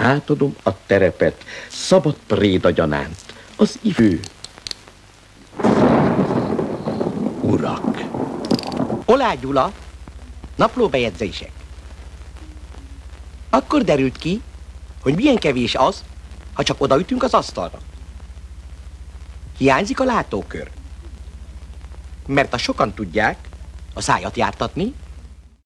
átadom a terepet szabad préda gyanánt, az ifő. Urak! Olá Gyula, naplóbejegyzések. Akkor derült ki, hogy milyen kevés az, ha csak odaütünk az asztalra. Hiányzik a látókör. Mert a sokan tudják a szájat jártatni,